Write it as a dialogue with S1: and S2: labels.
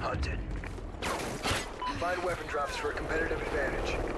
S1: Hunted. Find weapon drops for a competitive advantage.